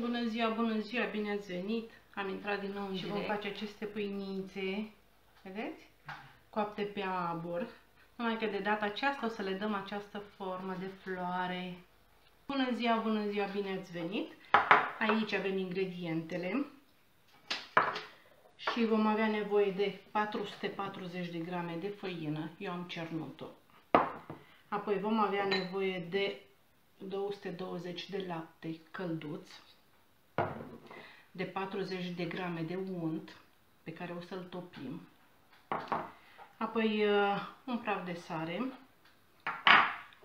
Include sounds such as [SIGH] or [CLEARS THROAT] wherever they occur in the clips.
Bună ziua, bună ziua, bine ați venit! Am intrat din nou în și vom face aceste pâinițe, vedeți? Coapte pe abur. Numai că de data aceasta o să le dăm această formă de floare. Bună ziua, bună ziua, bine ați venit! Aici avem ingredientele și vom avea nevoie de 440 de grame de făină, eu am cernut-o. Apoi vom avea nevoie de 220 de lapte călduț, de 40 de grame de unt pe care o să-l topim, apoi uh, un praf de sare,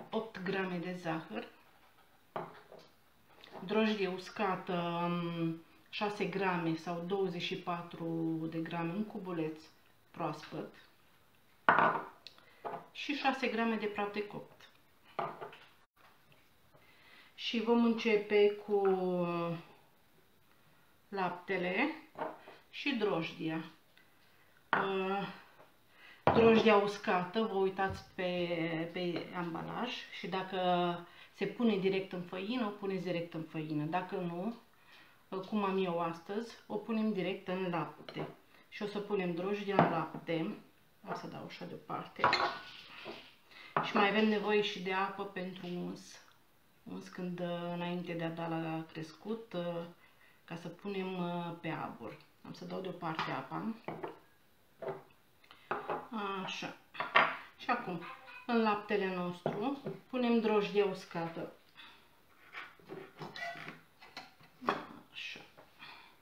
8 grame de zahăr, drojdie uscată 6 um, grame sau 24 de grame, un cubuleț proaspăt și 6 grame de praf de copt. Și vom începe cu laptele și drojdia. Uh, drojdia uscată, vă uitați pe, pe ambalaj și dacă se pune direct în făină, o puneți direct în făină. Dacă nu, uh, cum am eu astăzi, o punem direct în lapte. Și o să punem drojdia în lapte. O să dau așa deoparte. Și mai avem nevoie și de apă pentru uns. Uns când uh, înainte de a da la crescut, ca să punem pe abur. Am să dau deoparte apa. Așa. Și acum, în laptele nostru, punem drojdie uscată. Așa.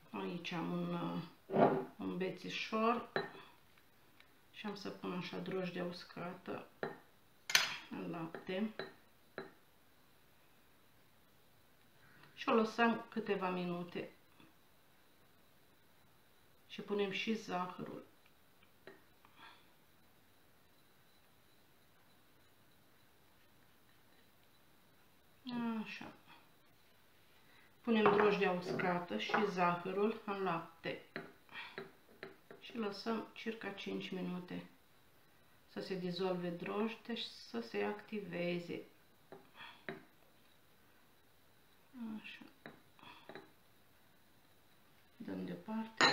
Aici am un, un bețișor și am să pun așa drojdie uscată în lapte. Și o lăsăm câteva minute. Și punem și zahărul. Așa. Punem drojdia uscată și zahărul în lapte. Și lăsăm circa 5 minute să se dizolve drojdie și să se activeze. Așa. Dăm deoparte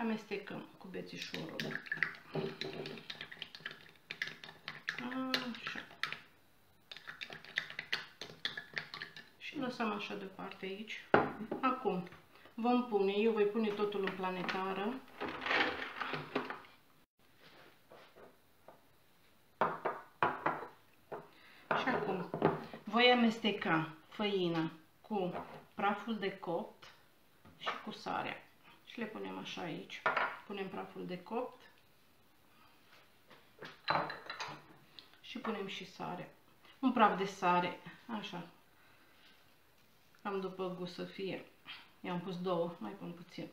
și amestecăm cu bețișorul. Așa. Și lăsăm așa deoparte aici. Acum vom pune, eu voi pune totul în planetară. Și acum voi amesteca făina cu praful de copt și cu sarea. Și le punem așa aici. Punem praful de copt și punem și sare. Un praf de sare, așa, cam după gust să fie. I-am pus două, mai pun puțin.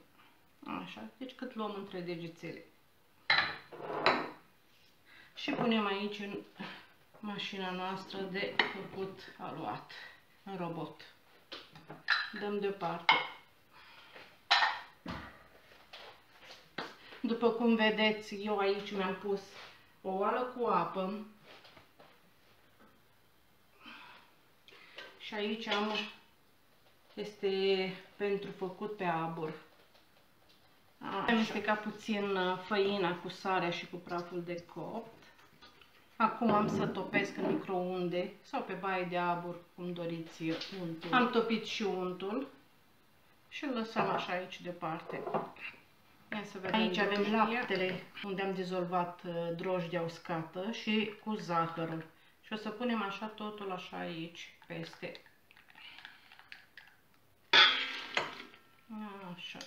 Așa, deci cât luăm între degețele. Și punem aici în mașina noastră de făcut aluat, în robot. Dăm deoparte. După cum vedeți, eu aici mi-am pus o oală cu apă și aici am este pentru făcut pe abur. Am amestecat puțin uh, făina cu sarea și cu praful de copt. Acum am să topesc în microunde sau pe baie de abur, cum doriți untul. Am topit și untul și îl lăsăm așa aici departe. Ia să vedem aici avem laptele unde am dizolvat uh, drojdia uscată și cu zahărul. Și o să punem așa totul așa aici, peste. Așa.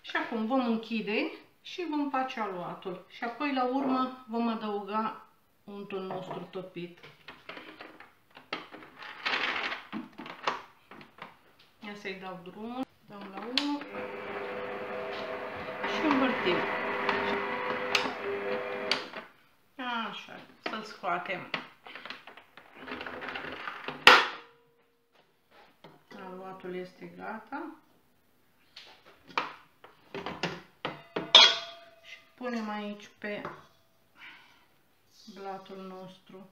Și acum vom închide și vom face aluatul. Și apoi la urmă vom adăuga untul nostru topit. Ia să-i dau drumul. Dăm la 1 și învârtim. Așa, să-l scoatem. Aluatul este gata. punem aici pe blatul nostru.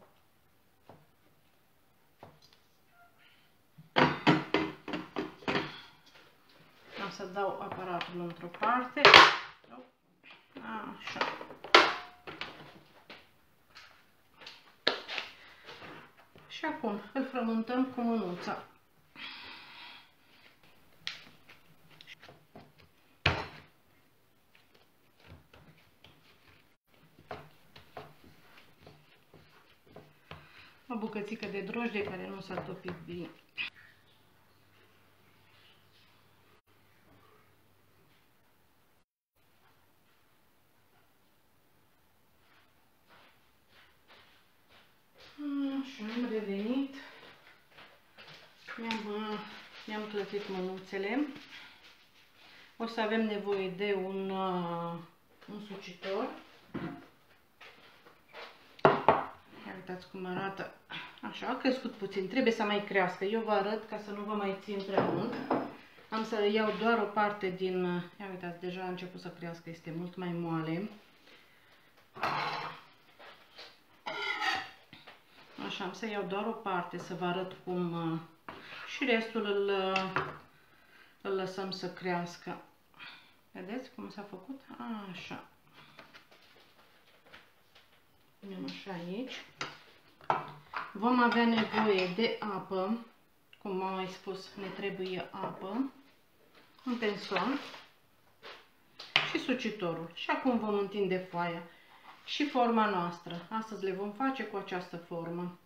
Am să dau aparatul într-o parte. Așa. Și acum îl frământăm cu mânuța. O bucățică de drojdie care nu s-a topit bine. Mi-am clătit mânuțele. O să avem nevoie de un, uh, un sucitor. Ia uitați cum arată. Așa, a crescut puțin. Trebuie să mai crească. Eu vă arăt ca să nu vă mai țin prea mult. Am să iau doar o parte din... Ia uitați, deja a început să crească. Este mult mai moale. Așa, am să iau doar o parte să vă arăt cum uh, și restul îl, îl lăsăm să crească. Vedeți cum s-a făcut? Așa. Punem așa aici. Vom avea nevoie de apă. Cum am mai spus, ne trebuie apă. Un penson. Și sucitorul. Și acum vom întinde foaia. Și forma noastră. Astăzi le vom face cu această formă.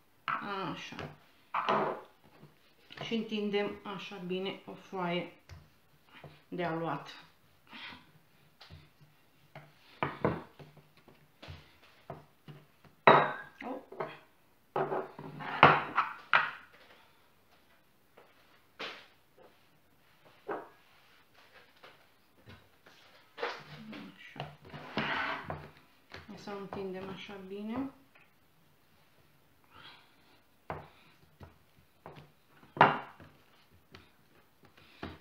Așa și întindem așa bine o foaie de aluat. Să întindem așa bine.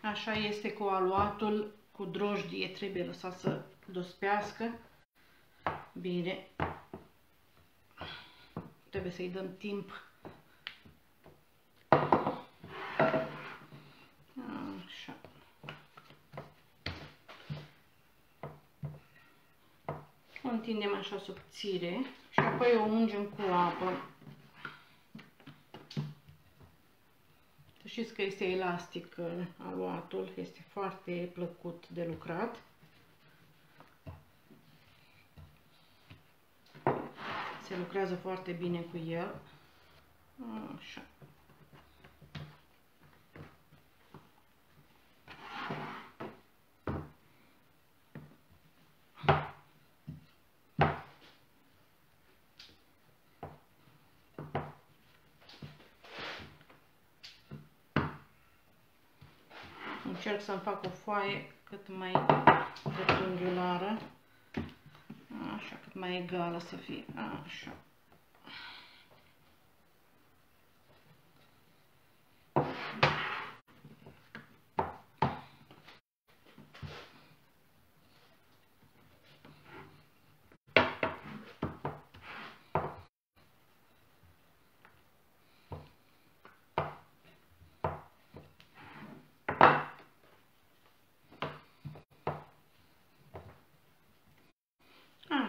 Așa este cu aluatul cu drojdie. Trebuie lăsat să dospească. Bine. Trebuie să-i dăm timp. Așa. O întindem așa subțire și apoi o ungem cu apă. Știți că este elastic uh, aluatul, este foarte plăcut de lucrat. Se lucrează foarte bine cu el. Așa. Încerc să-mi fac o foaie cât mai rectunghiulară. Așa, cât mai egală să fie. Așa.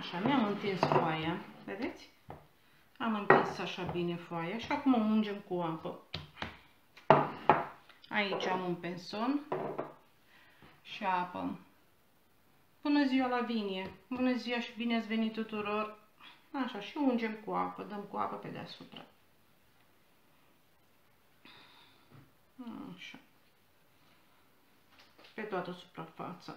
Așa, mi-am întins foaia, vedeți? Am întins așa bine foaia și acum o ungem cu apă. Aici am un penson și apă. Bună ziua la vinie! Bună ziua și bine ați venit tuturor! Așa, și ungem cu apă, dăm cu apă pe deasupra. Așa. Pe toată suprafața.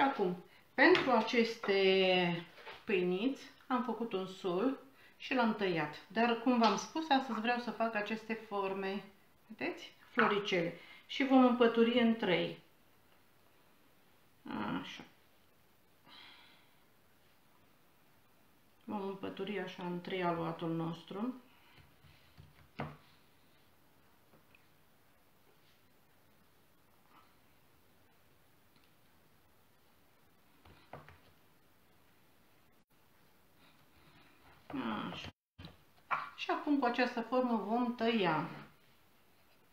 Și acum, pentru aceste pâiniți am făcut un sul și l-am tăiat. Dar, cum v-am spus, astăzi vreau să fac aceste forme, vedeți? Floricele. Și vom împături în trei. Așa. Vom împături așa în trei aluatul nostru. Așa. Și acum cu această formă vom tăia.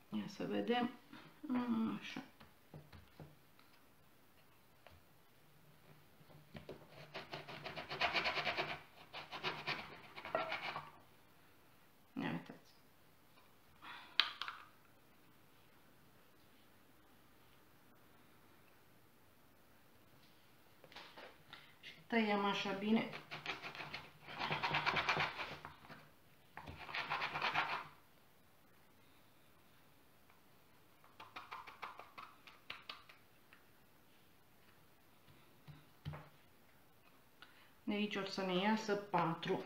Ia să vedem. Așa. Ia uitați. Și tăiem așa bine aici o să ne iasă 4.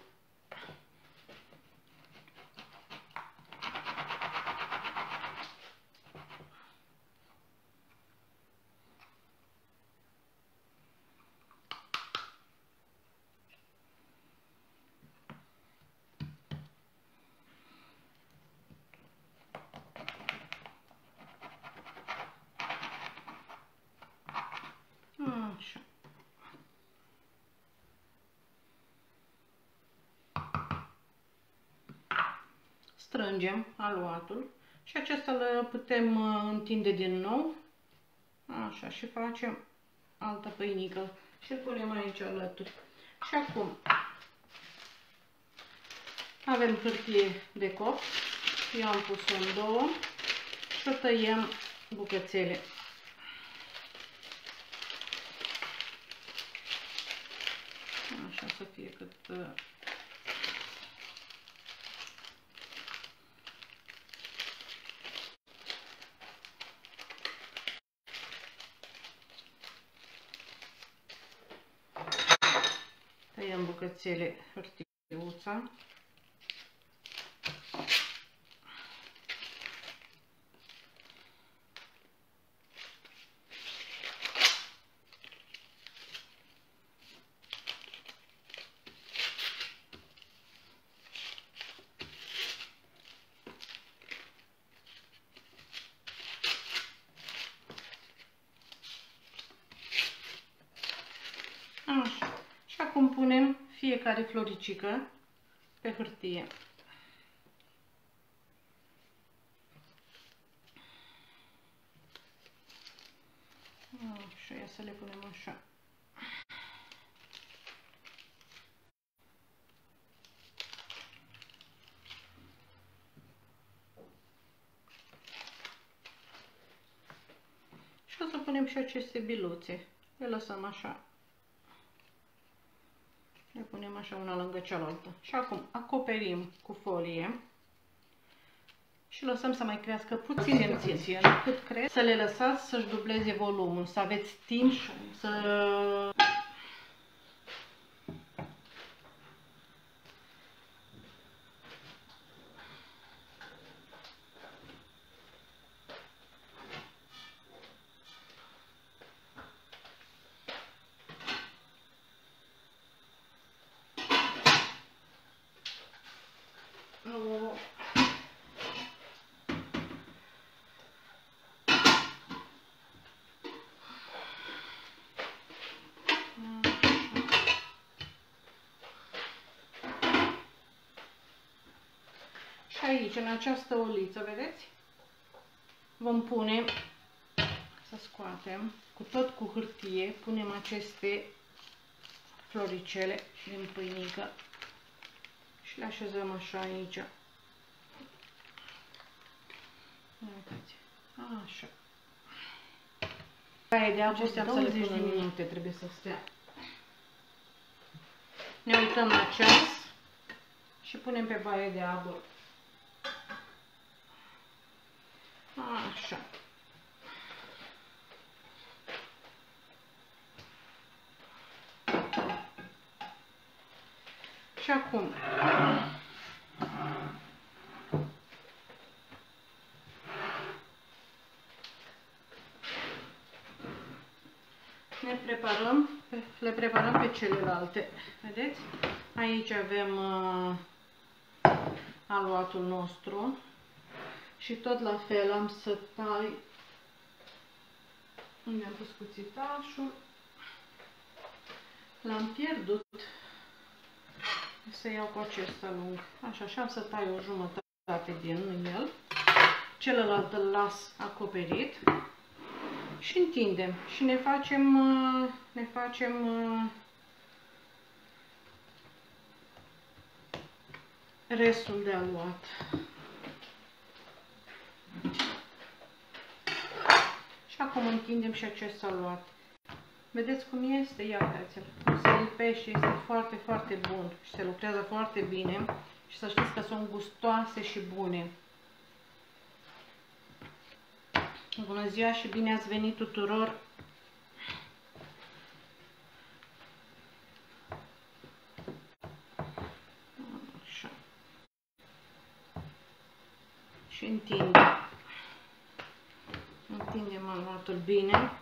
Așa. Strângem aluatul și acesta îl putem uh, întinde din nou. Așa, și facem altă pâinică și îl punem aici alături. Și acum avem hârtie de cop. Eu am pus-o în două și o tăiem bucățele. Așa să fie cât uh, tăiem bucățele hârtiuța. Așa. Și acum punem fiecare floricică pe hârtie. Așa, ia să le punem așa. Și o să punem și aceste biluțe. Le lăsăm așa le punem așa una lângă cealaltă. Și acum acoperim cu folie și lăsăm să mai crească puțin în ținție. Cât cresc, să le lăsați să-și dubleze volumul, să aveți timp să Și aici, în această oliță, vedeți? Vom pune, să scoatem, cu tot cu hârtie, punem aceste floricele din pâinică și le așezăm așa aici. Uitați. Așa. Aia de acestea 20 de minute trebuie să stea. Ne uităm la ceas și punem pe baie de abur. Așa. Și acum ne preparăm, le preparăm pe celelalte. Vedeți? Aici avem uh, aluatul nostru și tot la fel am să tai. Unde am pus cuțitașul. L-am pierdut. Să iau cu acesta lung. Așa, și am să tai o jumătate din el. Celălalt îl las acoperit. Și întindem. Și ne facem uh, ne facem uh, restul de aluat. Și acum întindem și acest aluat. Vedeți cum este? Ia uitați-l. Se lipește, este foarte, foarte bun și se lucrează foarte bine. Și să știți că sunt gustoase și bune. Bună ziua și bine ați venit tuturor! Așa. Și întindem. Întindem aluatul bine.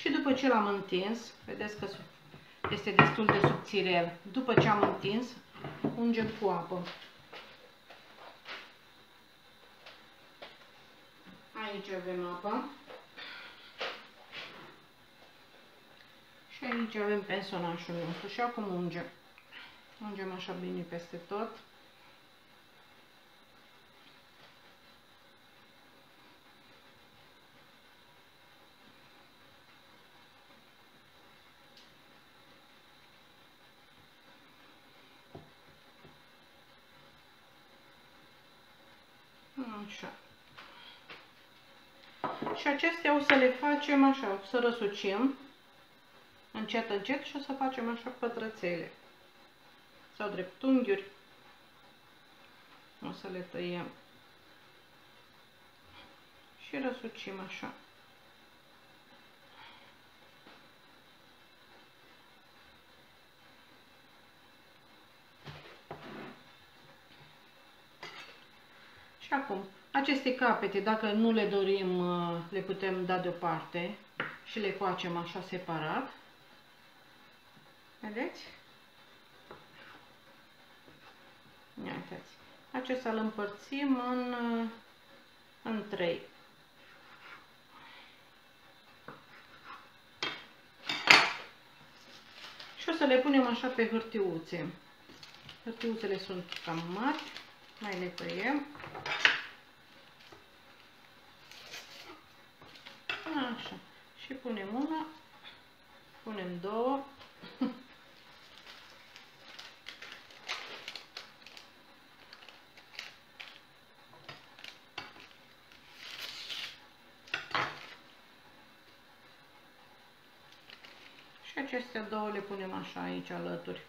Și după ce l-am întins, vedeți că este destul de subțirel. După ce am întins, ungem cu apă. Aici avem apa. Și aici avem pensonașul nostru. Și acum ungem. Ungem așa bine peste tot. Așa. Și acestea o să le facem așa, o să răsucim încet, încet și o să facem așa pătrățele sau dreptunghiuri. O să le tăiem și răsucim așa. Și acum, aceste capete, dacă nu le dorim, uh, le putem da deoparte și le facem așa separat. Vedeți? Ia uitați. Acesta îl împărțim în, în trei. Și o să le punem așa pe hârtiuțe. Hârtiuțele sunt cam mari. Mai le tăiem. Așa. Și punem una, punem două, și acestea două le punem așa aici alături.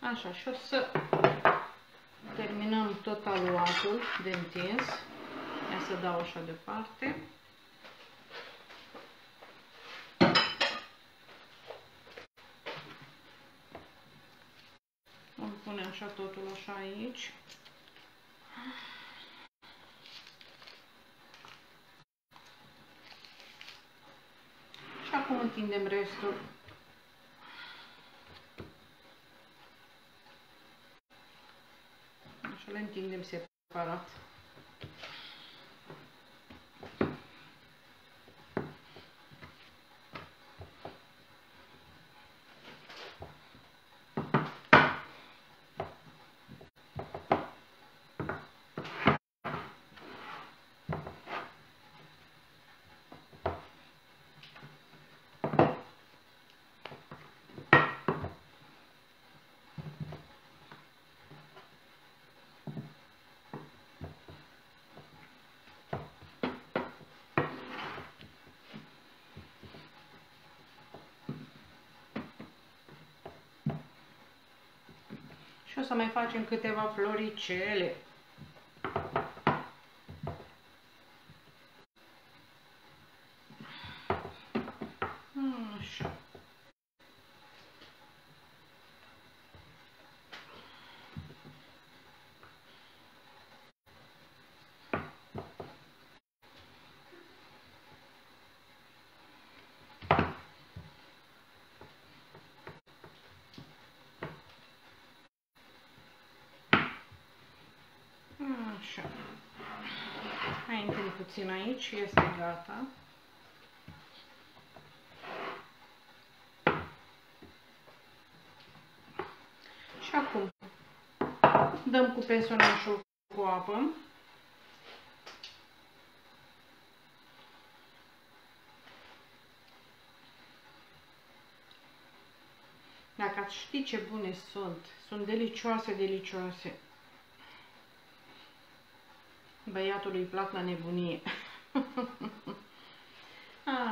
Așa, și o să terminăm tot aluatul de întins. Ia să dau așa departe. așa totul așa aici. Și acum întindem restul. Așa le întindem separat. Să mai facem câteva floricele. Așa. Așa. Mai întâi puțin aici și este gata. Și acum dăm cu personajul cu apă. Dacă ați ști ce bune sunt, sunt delicioase, delicioase. Băiatului îi plac la nebunie. [LAUGHS]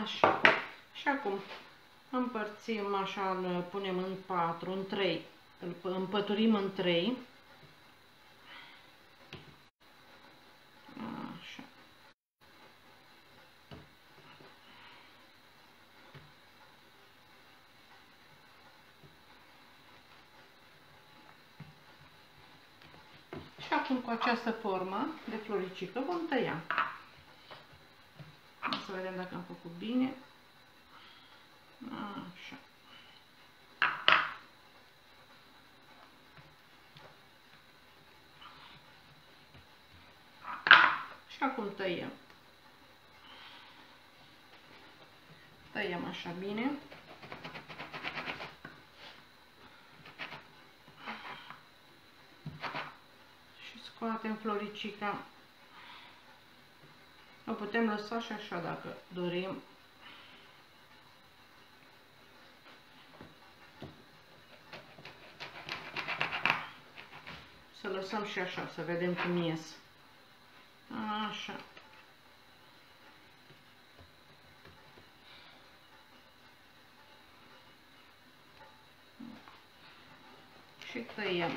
așa. Și acum împărțim așa, îl punem în 4, în 3. Îl împăturim în 3. Această formă de floricică vom tăia. O să vedem dacă am făcut bine. Așa. Și acum tăiem. Tăiem așa bine. Scoatem floricica. O putem lăsa și așa dacă dorim. Să lăsăm și așa, să vedem cum ies. Așa. Și tăiem.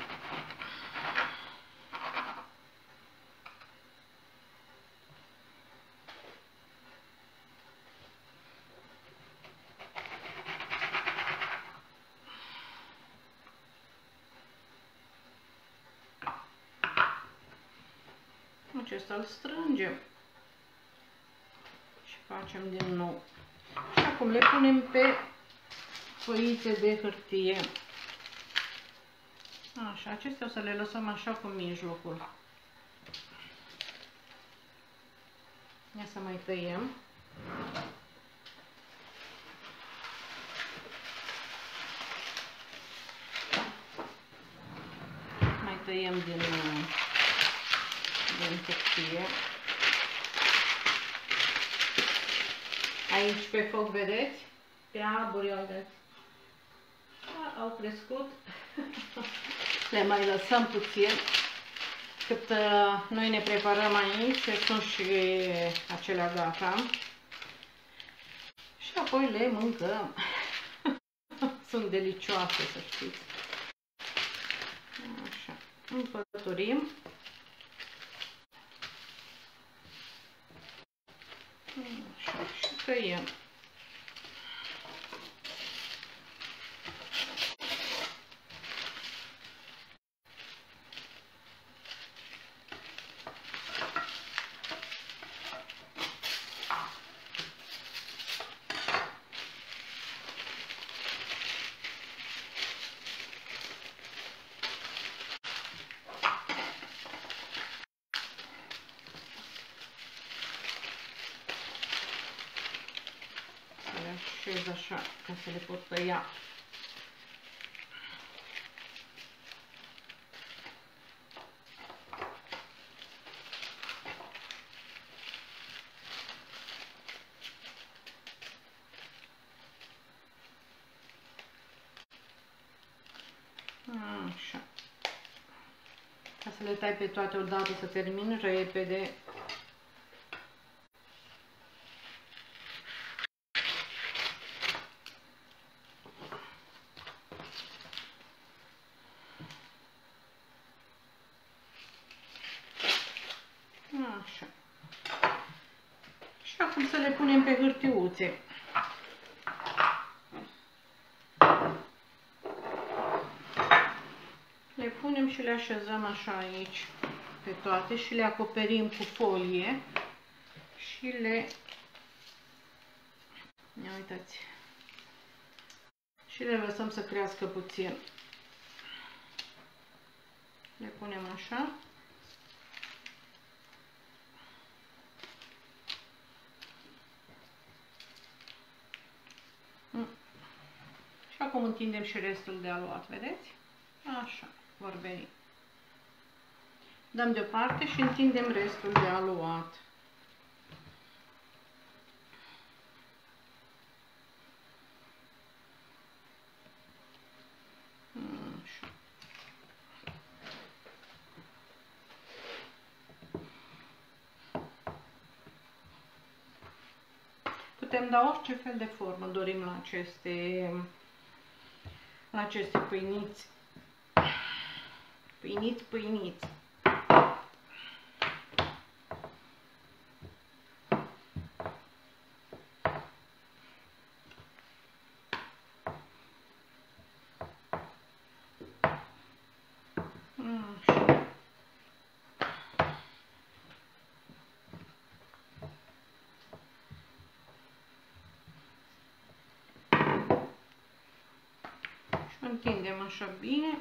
Acesta îl strângem și facem din nou. Și acum le punem pe foițe de hârtie. Așa, acestea o să le lăsăm așa cu mijlocul. Ia să mai tăiem. Mai tăiem din din hârtie. Aici pe foc, vedeți? Pe arbori, vedeți? Da, au crescut. [LAUGHS] Le mai lăsăm puțin. Cât uh, noi ne preparăm aici, sunt și acelea gata. Și apoi le mâncăm. [LAUGHS] sunt delicioase, să știți. Așa. Împăturim. Așa, și tăiem. așez așa ca să le pot tăia. Așa. Ca să le tai pe toate odată să termin repede Așa. Și acum să le punem pe hârtiuțe. Le punem și le așezăm așa aici pe toate și le acoperim cu folie și le Ia uitați. Și le lăsăm să crească puțin. Le punem așa. Mm. Și acum întindem și restul de aluat, vedeți? Așa, vor veni. Dăm deoparte și întindem restul de aluat. Putem da orice fel de formă dorim la aceste, la aceste pâiniți. Pâiniți, pâiniți. Întindem așa bine.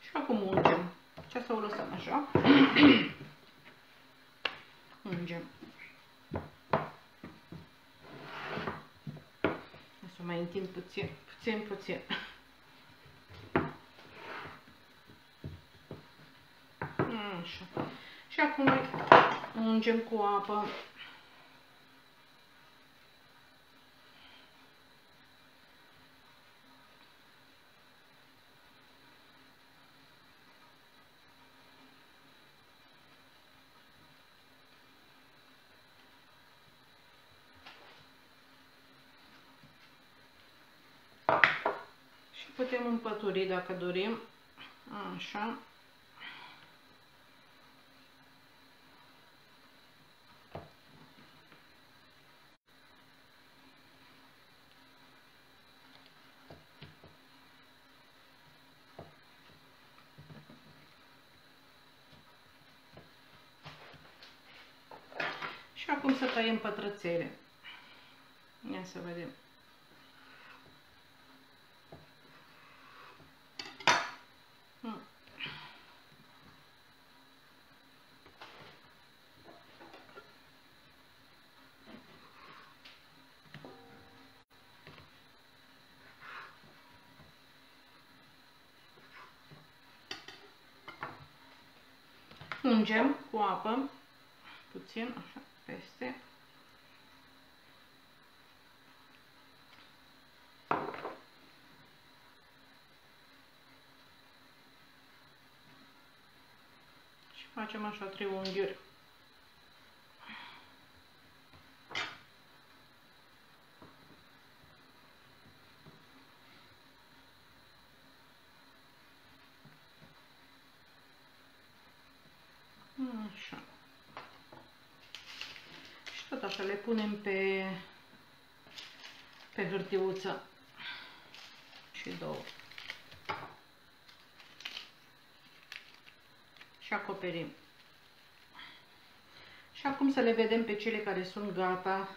Și acum ungem. Ce să o lăsăm așa. [CLEARS THROAT] ungem. O să mai întind puțin, puțin, puțin. Așa. Și acum ungem cu apă putem împături dacă dorim. Așa. Și acum să tăiem pătrățele. Ia să vedem. Ungem cu apă, puțin, așa, peste. Și facem așa trei unghiuri. Așa. Și tot așa le punem pe, pe hârtiuță și două. Și acoperim. Și acum să le vedem pe cele care sunt gata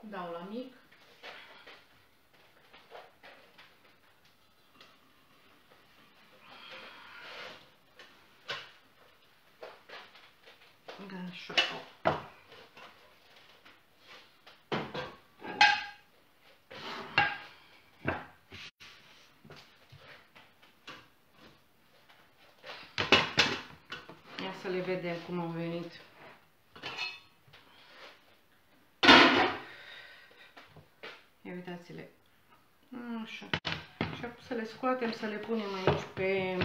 dau la mic. Așa. Ia să să le vedem cum au venit. Ia uitați-le. Așa. Și acum să le scoatem, să le punem aici pe...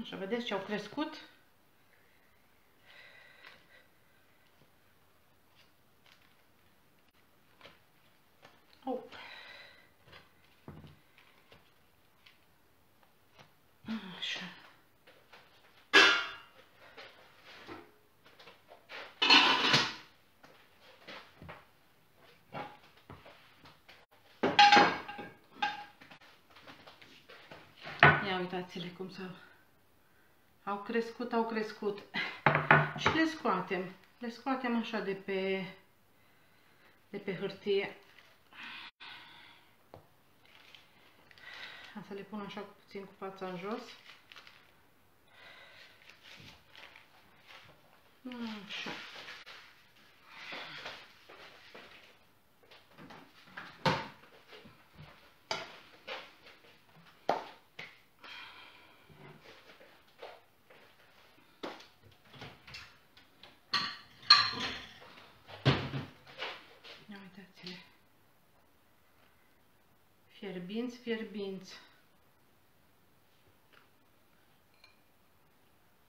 Așa, vedeți ce au crescut? Oh. Așa. Ia uitați-le cum s-au... Au crescut, au crescut. [CLEARS THROAT] Și le scoatem. Le scoatem așa de pe, de pe hârtie. Să le pun așa puțin cu fața în jos. Așa. Ia uitați-le. Fierbinți, fierbinți.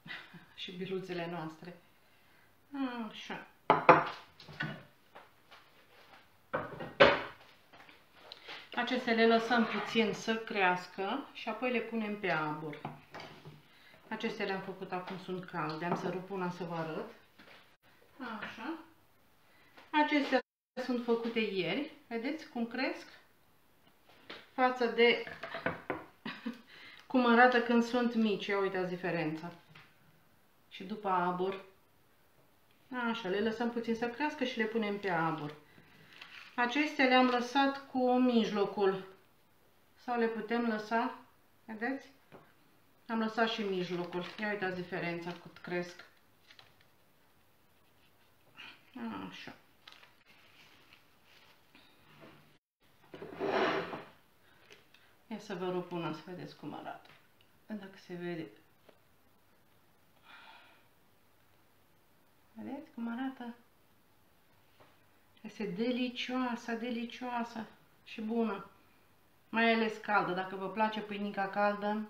[LAUGHS] și biluțele noastre. Așa. Acestea le lăsăm puțin să crească și apoi le punem pe abur. Acestea le-am făcut acum sunt calde. Am să rup una să vă arăt. Așa. Acestea sunt făcute ieri. Vedeți cum cresc? Față de cum arată când sunt mici. Ia uitați diferența și după abur. Așa, le lăsăm puțin să crească și le punem pe abur. Acestea le-am lăsat cu mijlocul. Sau le putem lăsa, vedeți? Am lăsat și mijlocul. Ia uitați diferența cât cresc. Așa. Ia să vă rog până să vedeți cum arată. Dacă se vede. Vedeți cum arată? Este delicioasă, delicioasă și bună. Mai ales caldă. Dacă vă place pâinica caldă.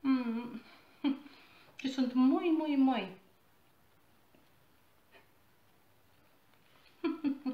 Mm. [LAUGHS] Și sunt moi, moi, moi. [LAUGHS]